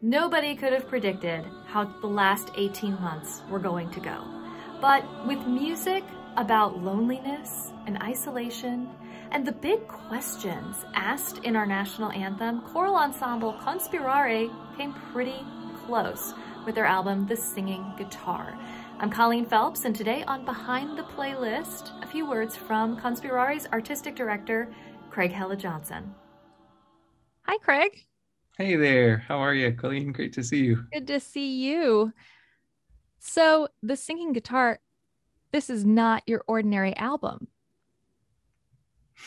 Nobody could have predicted how the last 18 months were going to go. But with music about loneliness and isolation and the big questions asked in our national anthem, choral ensemble Conspirare came pretty close with their album, The Singing Guitar. I'm Colleen Phelps, and today on Behind the Playlist, a few words from Conspirare's artistic director, Craig Hella Johnson. Hi, Craig. Hey there. How are you, Colleen? Great to see you. Good to see you. So, the singing guitar, this is not your ordinary album.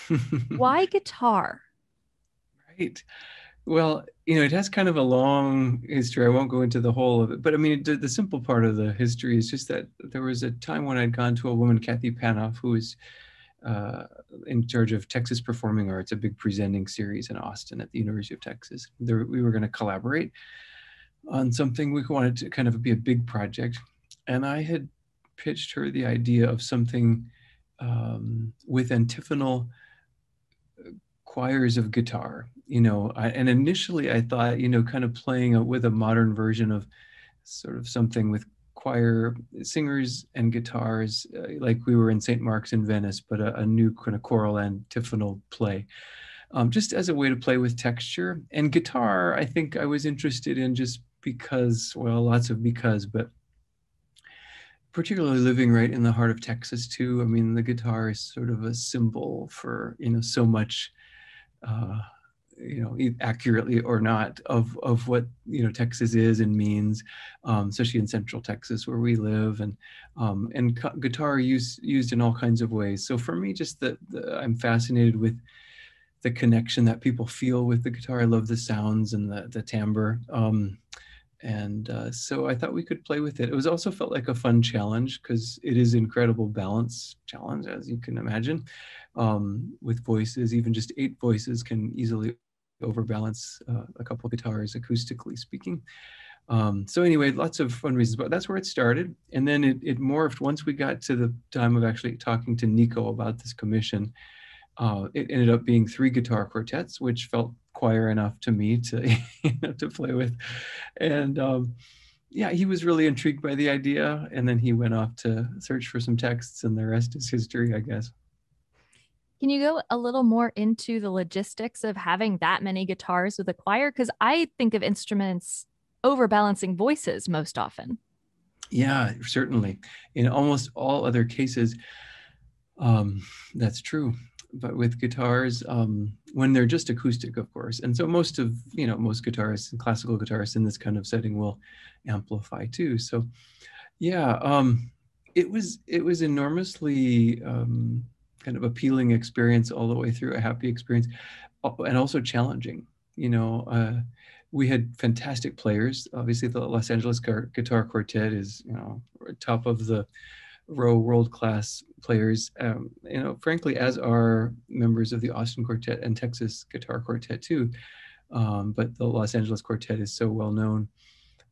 Why guitar? Right. Well, you know, it has kind of a long history. I won't go into the whole of it, but I mean, the, the simple part of the history is just that there was a time when I'd gone to a woman, Kathy Panoff, who was uh, in charge of Texas Performing Arts, a big presenting series in Austin at the University of Texas. There, we were going to collaborate on something. We wanted to kind of be a big project. And I had pitched her the idea of something um, with antiphonal uh, choirs of guitar, you know. I, and initially I thought, you know, kind of playing a, with a modern version of sort of something with choir singers and guitars, uh, like we were in St. Mark's in Venice, but a, a new kind of choral antiphonal play. Um, just as a way to play with texture. And guitar, I think I was interested in just because, well, lots of because, but particularly living right in the heart of Texas too. I mean, the guitar is sort of a symbol for, you know, so much uh, you know accurately or not of of what you know Texas is and means, um, especially in Central Texas where we live, and um, and guitar used used in all kinds of ways. So for me, just that I'm fascinated with the connection that people feel with the guitar. I love the sounds and the the timbre. Um, and uh, so I thought we could play with it. It was also felt like a fun challenge because it is incredible balance challenge, as you can imagine, um, with voices. Even just eight voices can easily overbalance uh, a couple of guitars acoustically speaking. Um, so anyway, lots of fun reasons, but that's where it started. And then it, it morphed once we got to the time of actually talking to Nico about this commission. Uh, it ended up being three guitar quartets, which felt choir enough to me to you know, to play with, and um, yeah, he was really intrigued by the idea. And then he went off to search for some texts, and the rest is history, I guess. Can you go a little more into the logistics of having that many guitars with a choir? Because I think of instruments overbalancing voices most often. Yeah, certainly. In almost all other cases, um, that's true. But with guitars, um, when they're just acoustic, of course, and so most of you know most guitarists and classical guitarists in this kind of setting will amplify too. So, yeah, um, it was it was enormously um, kind of appealing experience all the way through, a happy experience, and also challenging. You know, uh, we had fantastic players. Obviously, the Los Angeles Guitar Quartet is you know top of the row world class players. Um, you know, frankly, as are members of the Austin Quartet and Texas Guitar Quartet too. Um, but the Los Angeles Quartet is so well known,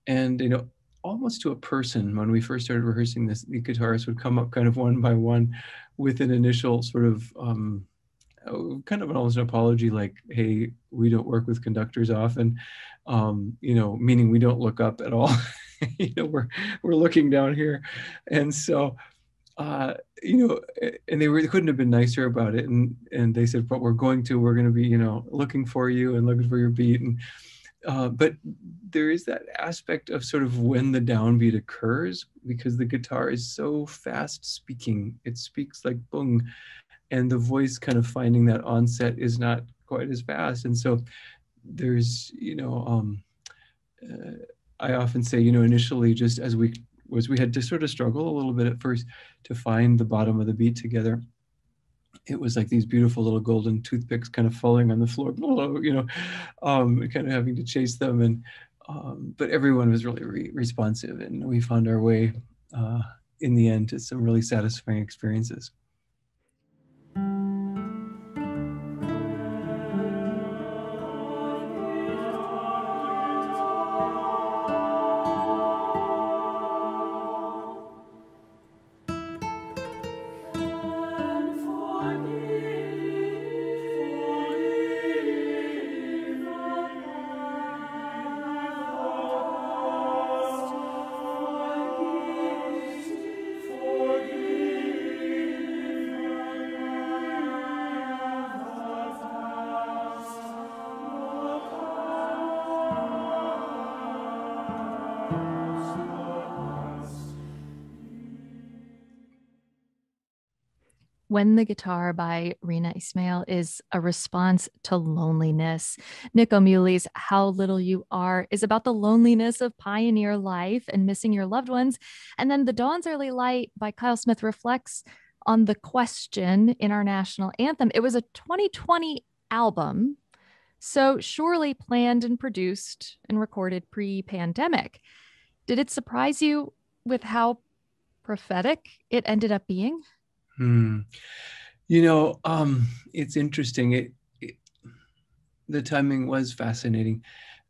and you know, almost to a person when we first started rehearsing this, the guitarists would come up kind of one by one with an initial sort of um, oh, kind of an almost an apology like, hey, we don't work with conductors often, um, you know, meaning we don't look up at all. you know, we're, we're looking down here. And so, uh, you know, and they couldn't have been nicer about it. And, and they said, but we're going to, we're going to be, you know, looking for you and looking for your beat. And, uh, but there is that aspect of sort of when the downbeat occurs because the guitar is so fast speaking. It speaks like boom and the voice kind of finding that onset is not quite as fast. And so there's you know um, uh, i often say you know initially just as we was we had to sort of struggle a little bit at first to find the bottom of the beat together it was like these beautiful little golden toothpicks kind of falling on the floor, below, you know, um, kind of having to chase them. And um, but everyone was really re responsive, and we found our way uh, in the end to some really satisfying experiences. When the Guitar by Reena Esmail is a response to loneliness. Nico Muhly's How Little You Are is about the loneliness of pioneer life and missing your loved ones. And then The Dawn's Early Light by Kyle Smith reflects on the question in our national anthem. It was a 2020 album, so surely planned and produced and recorded pre pandemic. Did it surprise you with how prophetic it ended up being? Hmm. You know, um, it's interesting. It, it, the timing was fascinating.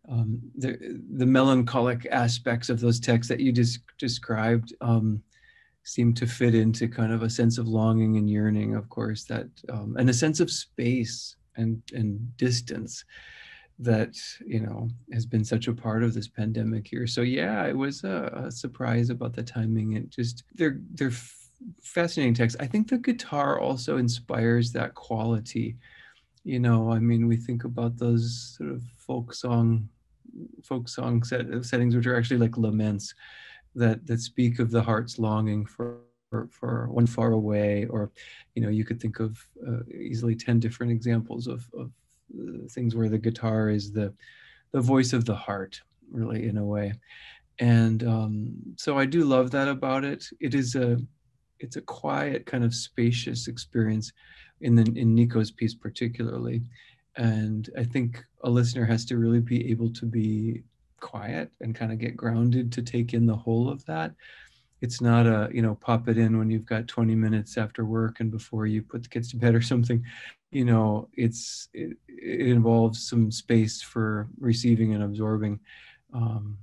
Um, the the melancholic aspects of those texts that you just described um, seem to fit into kind of a sense of longing and yearning, of course, that um, and a sense of space and and distance that you know has been such a part of this pandemic here. So yeah, it was a, a surprise about the timing. It just they're they're fascinating text. I think the guitar also inspires that quality. You know, I mean, we think about those sort of folk song, folk song set, settings, which are actually like laments that that speak of the heart's longing for for, for one far away, or you know, you could think of uh, easily ten different examples of, of uh, things where the guitar is the the voice of the heart, really, in a way. And um, so I do love that about it. It is a it's a quiet kind of spacious experience in the in Nico's piece particularly. And I think a listener has to really be able to be quiet and kind of get grounded to take in the whole of that. It's not a, you know, pop it in when you've got 20 minutes after work and before you put the kids to bed or something. You know, it's it, it involves some space for receiving and absorbing. Um,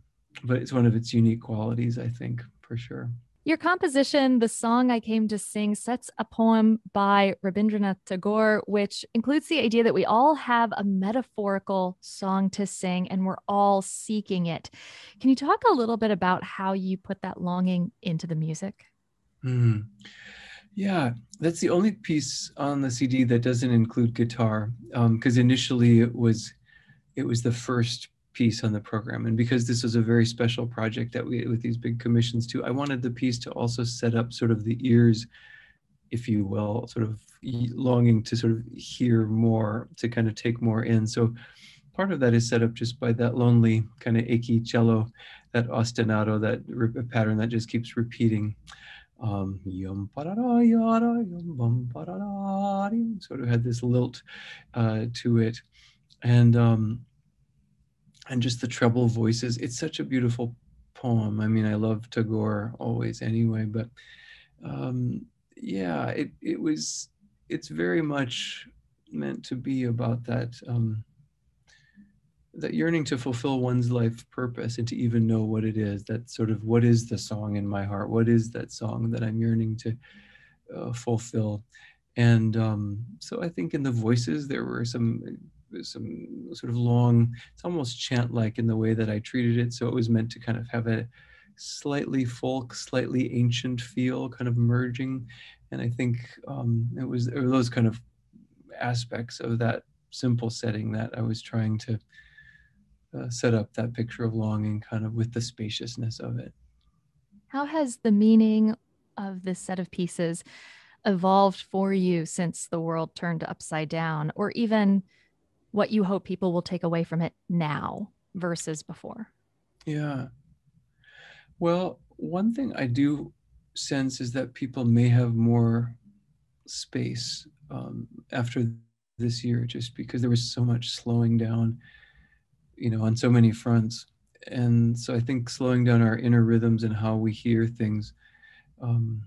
but it's one of its unique qualities, I think, for sure. Your composition, The Song I Came to Sing, sets a poem by Rabindranath Tagore, which includes the idea that we all have a metaphorical song to sing and we're all seeking it. Can you talk a little bit about how you put that longing into the music? Mm. Yeah, that's the only piece on the CD that doesn't include guitar, because um, initially it was it was the first piece on the program. And because this was a very special project that we, with these big commissions too, I wanted the piece to also set up sort of the ears, if you will, sort of longing to sort of hear more, to kind of take more in. So part of that is set up just by that lonely kind of achy cello, that ostinato, that pattern that just keeps repeating. Um, sort of had this lilt uh, to it. And um, and just the treble voices. It's such a beautiful poem. I mean, I love Tagore always anyway, but um, yeah, it, it was, it's very much meant to be about that, um, that yearning to fulfill one's life purpose and to even know what it is, that sort of, what is the song in my heart? What is that song that I'm yearning to uh, fulfill? And um, so I think in the voices, there were some some sort of long, it's almost chant like in the way that I treated it. So it was meant to kind of have a slightly folk, slightly ancient feel kind of merging. And I think um, it was those kind of aspects of that simple setting that I was trying to uh, set up that picture of longing kind of with the spaciousness of it. How has the meaning of this set of pieces evolved for you since the world turned upside down, or even what you hope people will take away from it now versus before. Yeah. Well, one thing I do sense is that people may have more space um, after this year, just because there was so much slowing down, you know, on so many fronts. And so I think slowing down our inner rhythms and how we hear things um,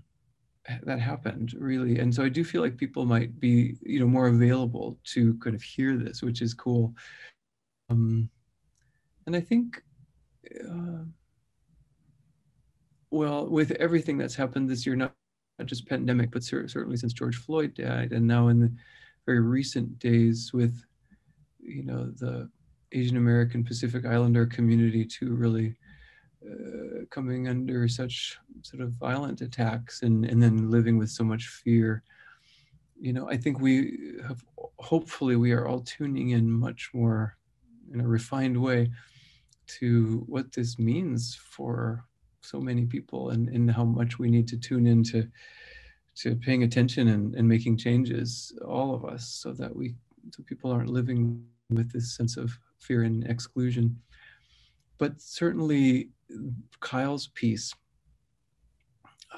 that happened really. And so i do feel like people might be you know more available to kind of hear this which is cool. Um, and i think uh, well with everything that's happened this year not, not just pandemic but certainly since george floyd died and now in the very recent days with you know the asian american pacific islander community to really uh, coming under such sort of violent attacks and, and then living with so much fear you know i think we have hopefully we are all tuning in much more in a refined way to what this means for so many people and, and how much we need to tune into to paying attention and, and making changes, all of us, so that we so people aren't living with this sense of fear and exclusion. But certainly, Kyle's piece,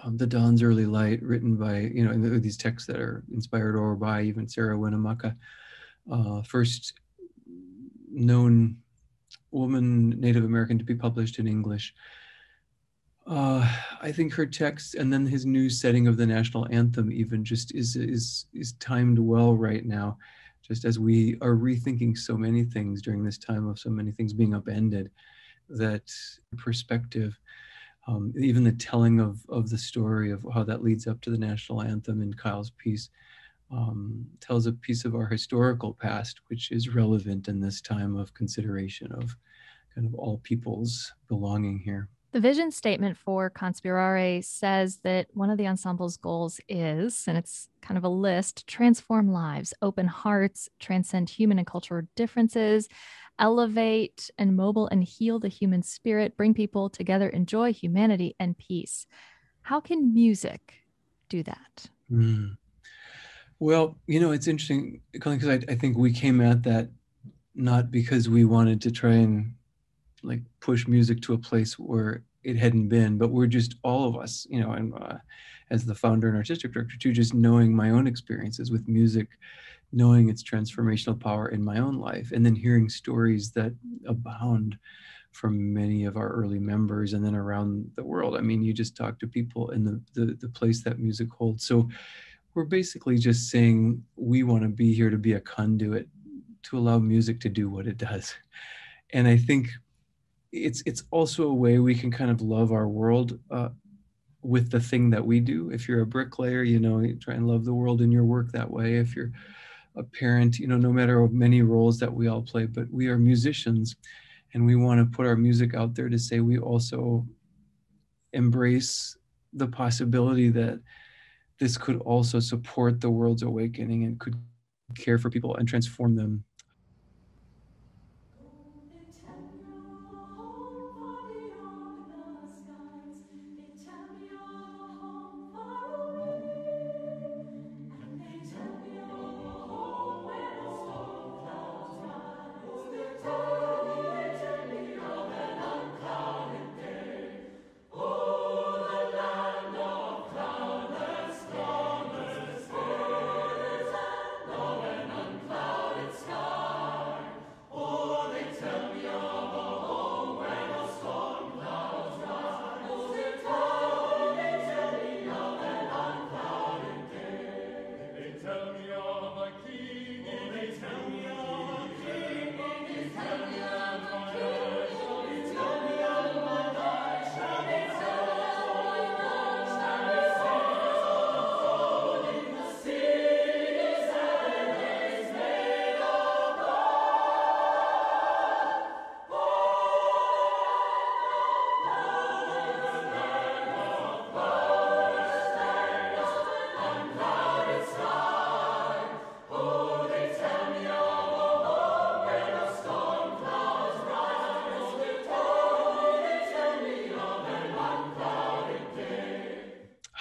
um, "The Dawn's Early Light," written by you know these texts that are inspired or by even Sarah Winnemucca, uh, first known woman Native American to be published in English. Uh, I think her text and then his new setting of the national anthem even just is is is timed well right now, just as we are rethinking so many things during this time of so many things being upended, that perspective, um, even the telling of of the story of how that leads up to the national anthem in Kyle's piece, um, tells a piece of our historical past, which is relevant in this time of consideration of kind of all people's belonging here. The vision statement for Conspirare says that one of the ensemble's goals is, and it's kind of a list, transform lives, open hearts, transcend human and cultural differences, elevate and mobile and heal the human spirit, bring people together, enjoy humanity and peace. How can music do that? Mm. Well, you know, it's interesting, Colleen, because I, I think we came at that not because we wanted to try and like push music to a place where it hadn't been but we're just all of us you know and uh, as the founder and artistic director too just knowing my own experiences with music knowing its transformational power in my own life and then hearing stories that abound from many of our early members and then around the world. I mean you just talk to people in the the, the place that music holds. So we're basically just saying we want to be here to be a conduit to allow music to do what it does. And i think it's it's also a way we can kind of love our world uh, with the thing that we do. If you're a bricklayer, you know, you try and love the world in your work that way. If you're a parent, you know, no matter how many roles that we all play, but we are musicians and we want to put our music out there to say we also embrace the possibility that this could also support the world's awakening and could care for people and transform them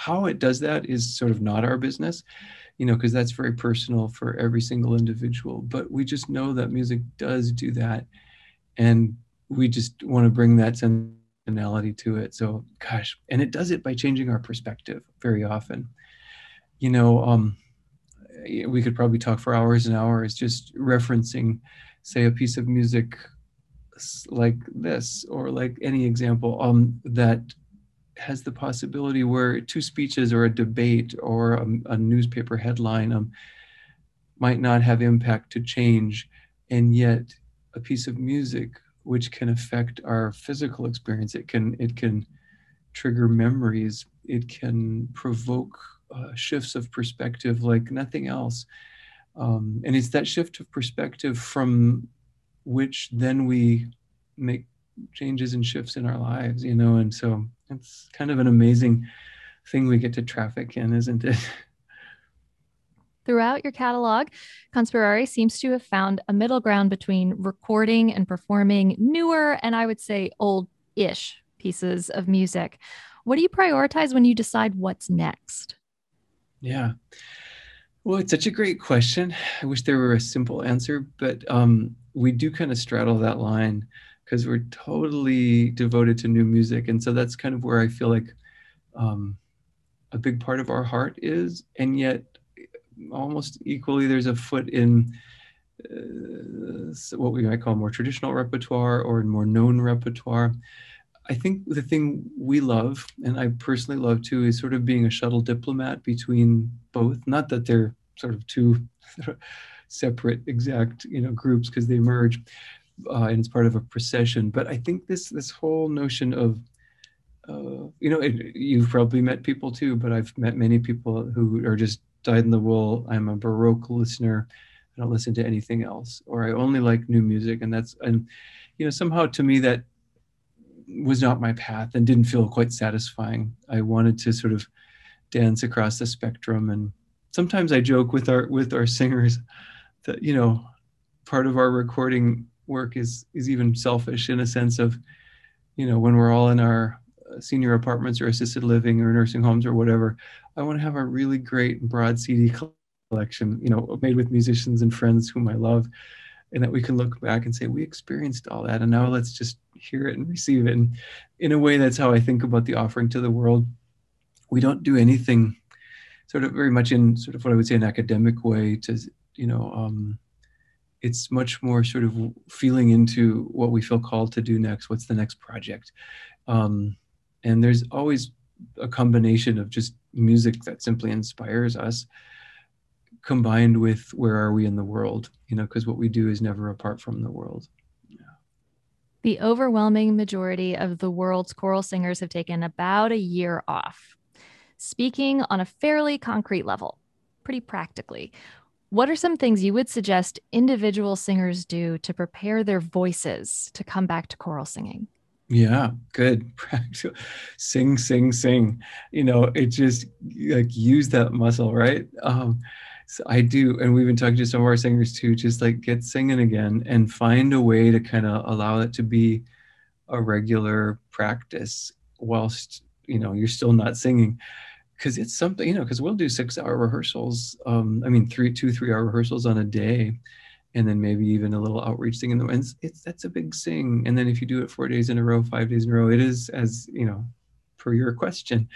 how it does that is sort of not our business you know because that's very personal for every single individual. But we just know that music does do that and we just want to bring that sentimentality to it. So gosh and it does it by changing our perspective very often. You know um we could probably talk for hours and hours just referencing say a piece of music like this or like any example um that has the possibility where two speeches or a debate or a, a newspaper headline um, might not have impact to change, and yet a piece of music which can affect our physical experience, it can it can trigger memories, it can provoke uh, shifts of perspective like nothing else. Um, and it's that shift of perspective from which then we make changes and shifts in our lives, you know. And so it's kind of an amazing thing we get to traffic in, isn't it? Throughout your catalog, Conspirare seems to have found a middle ground between recording and performing newer and I would say old ish pieces of music. What do you prioritize when you decide what's next? Yeah. Well, it's such a great question. I wish there were a simple answer, but um, we do kind of straddle that line because we're totally devoted to new music. And so that's kind of where I feel like um, a big part of our heart is. And yet, almost equally, there's a foot in uh, what we might call more traditional repertoire or in more known repertoire. I think the thing we love, and I personally love too, is sort of being a shuttle diplomat between both. Not that they're sort of two separate exact you know groups because they merge, uh, and it's part of a procession. But I think this this whole notion of uh, you know, it, you've probably met people too, but I've met many people who are just dyed in the wool. I'm a Baroque listener. I don't listen to anything else, or I only like new music, and that's and you know somehow to me that was not my path and didn't feel quite satisfying. I wanted to sort of dance across the spectrum, and sometimes I joke with our with our singers that you know part of our recording work is is even selfish in a sense of you know when we're all in our senior apartments or assisted living or nursing homes or whatever i want to have a really great broad cd collection you know made with musicians and friends whom i love and that we can look back and say we experienced all that and now let's just hear it and receive it. And in a way that's how i think about the offering to the world. We don't do anything sort of very much in sort of what i would say an academic way to you know um, it's much more sort of feeling into what we feel called to do next what's the next project. Um, and there's always a combination of just music that simply inspires us combined with where are we in the world you know because what we do is never apart from the world. The overwhelming majority of the world's choral singers have taken about a year off speaking on a fairly concrete level pretty practically what are some things you would suggest individual singers do to prepare their voices to come back to choral singing yeah, good. Practical. Sing, sing, sing. You know, it just like use that muscle, right? Um, so I do, and we've been talking to some of our singers too, just like get singing again and find a way to kind of allow it to be a regular practice whilst, you know, you're still not singing. Cause it's something, you know, because we'll do six hour rehearsals. Um, I mean, three, two, three hour rehearsals on a day and then maybe even a little outreach thing in the it's, it's that's a big sing and then if you do it four days in a row five days in a row it is as you know per your question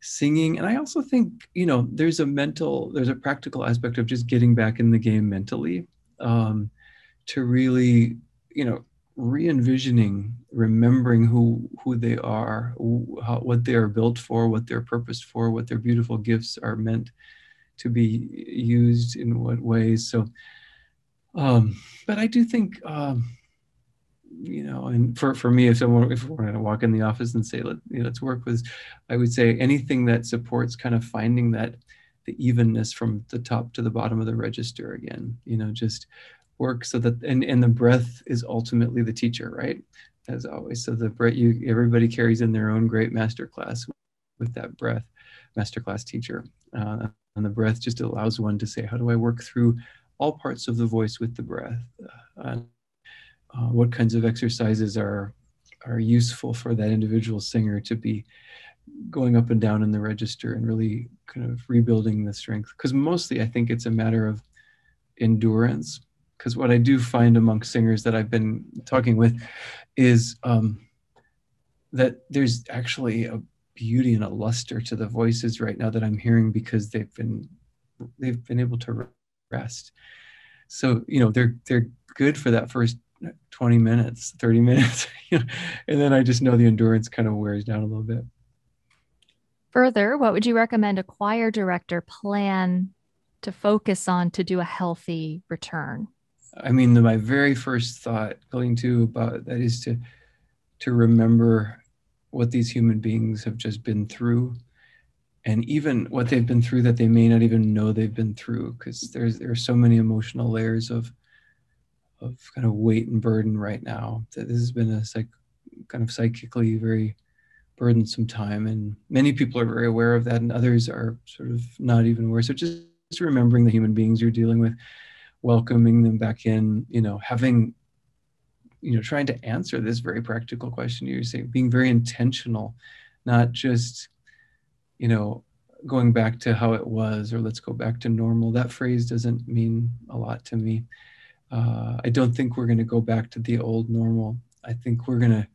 singing and i also think you know there's a mental there's a practical aspect of just getting back in the game mentally um, to really you know re-envisioning remembering who who they are how, what they are built for what they're purposed for what their beautiful gifts are meant to be used in what ways. So um, but I do think, um, you know, and for, for me, if someone, if we're going to walk in the office and say, Let, you know, let's work with, I would say anything that supports kind of finding that the evenness from the top to the bottom of the register again, you know, just work so that, and, and the breath is ultimately the teacher, right? As always. So the breath, you, everybody carries in their own great master class with that breath, master class teacher. Uh, and the breath just allows one to say, how do I work through all parts of the voice with the breath. Uh, uh, what kinds of exercises are are useful for that individual singer to be going up and down in the register and really kind of rebuilding the strength. Because mostly, I think it's a matter of endurance. Because what I do find among singers that I've been talking with is um, that there's actually a beauty and a luster to the voices right now that I'm hearing because they've been they've been able to rest. So, you know, they're they're good for that first 20 minutes, 30 minutes, and then I just know the endurance kind of wears down a little bit. Further, what would you recommend a choir director plan to focus on to do a healthy return? I mean, the, my very first thought going to about that is to to remember what these human beings have just been through and even what they've been through that they may not even know they've been through because there's there are so many emotional layers of of kind of weight and burden right now that this has been a psych, kind of psychically very burdensome time. And many people are very aware of that and others are sort of not even aware. So just, just remembering the human beings you're dealing with welcoming them back in you know having you know trying to answer this very practical question you're saying being very intentional not just you know going back to how it was or let's go back to normal. That phrase doesn't mean a lot to me. Uh, i don't think we're going to go back to the old normal. I think we're going to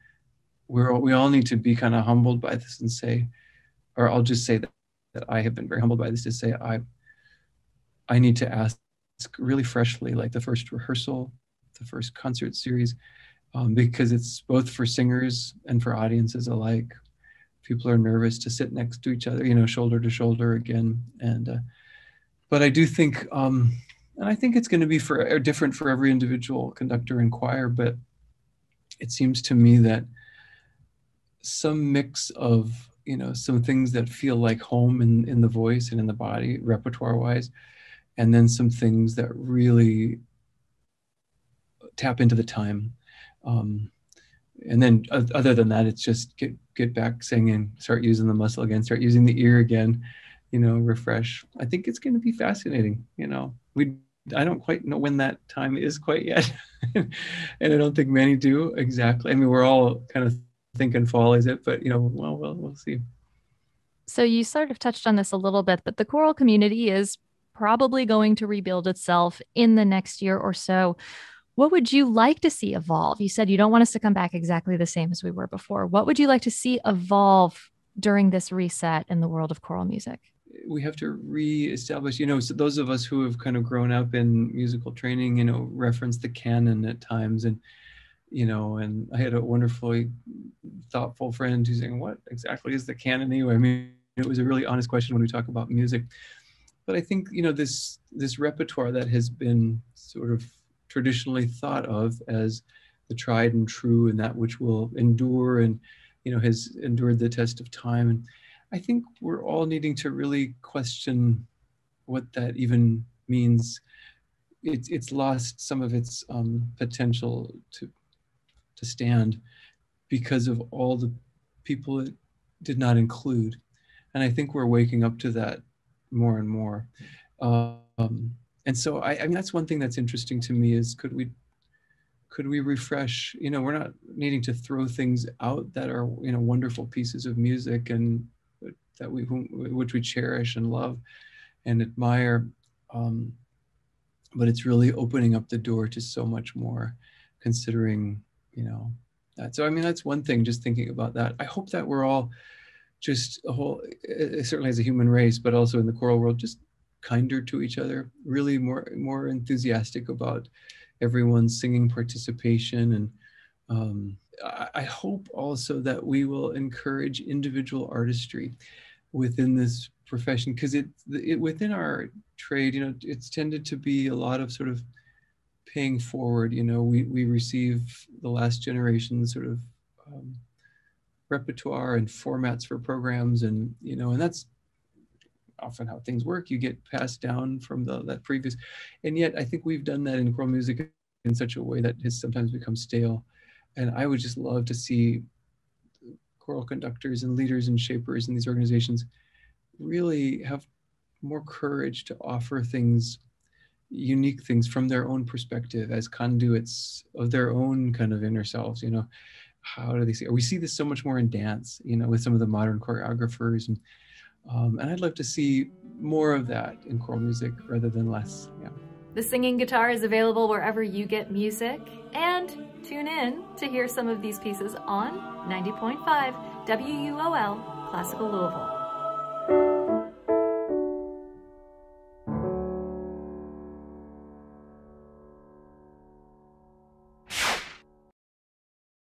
we're we all need to be kind of humbled by this and say or i'll just say that, that i have been very humbled by this to say i i need to ask really freshly like the first rehearsal the first concert series um, because it's both for singers and for audiences alike people are nervous to sit next to each other, you know, shoulder to shoulder again. And, uh, but I do think, um, and I think it's going to be for uh, different for every individual conductor and choir, but it seems to me that some mix of, you know, some things that feel like home in, in the voice and in the body, repertoire wise, and then some things that really tap into the time. Um, and then other than that, it's just get get back singing, start using the muscle again, start using the ear again, you know, refresh. I think it's going to be fascinating. You know, we I don't quite know when that time is quite yet, and I don't think many do exactly. I mean, we're all kind of thinking fall is it, but you know, well, well, we'll see. So you sort of touched on this a little bit, but the choral community is probably going to rebuild itself in the next year or so. What would you like to see evolve? You said you don't want us to come back exactly the same as we were before. What would you like to see evolve during this reset in the world of choral music? We have to reestablish, you know, so those of us who have kind of grown up in musical training, you know, reference the canon at times and you know, and I had a wonderfully thoughtful friend who's saying, What exactly is the canon anyway? I mean, it was a really honest question when we talk about music. But I think, you know, this this repertoire that has been sort of traditionally thought of as the tried and true and that which will endure and you know has endured the test of time and i think we're all needing to really question what that even means. It's it's lost some of its um, potential to to stand because of all the people it did not include. And i think we're waking up to that more and more. Um, and so I, I mean that's one thing that's interesting to me is could we could we refresh you know we're not needing to throw things out that are you know wonderful pieces of music and that we which we cherish and love and admire. Um, but it's really opening up the door to so much more considering you know that. So i mean that's one thing just thinking about that. I hope that we're all just a whole certainly as a human race but also in the choral world just kinder to each other, really more more enthusiastic about everyone's singing participation. And um, I, I hope also that we will encourage individual artistry within this profession because it, it within our trade, you know, it's tended to be a lot of sort of paying forward. You know, we we receive the last generation sort of um, repertoire and formats for programs, and you know, and that's often how things work. You get passed down from the that previous, and yet I think we've done that in choral music in such a way that has sometimes become stale. And I would just love to see choral conductors and leaders and shapers in these organizations really have more courage to offer things unique things from their own perspective as conduits of their own kind of inner selves you know how do they see we see this so much more in dance you know with some of the modern choreographers and um, and I'd love to see more of that in choral music rather than less. Yeah. The singing guitar is available wherever you get music. And tune in to hear some of these pieces on 90.5 WUOL Classical Louisville.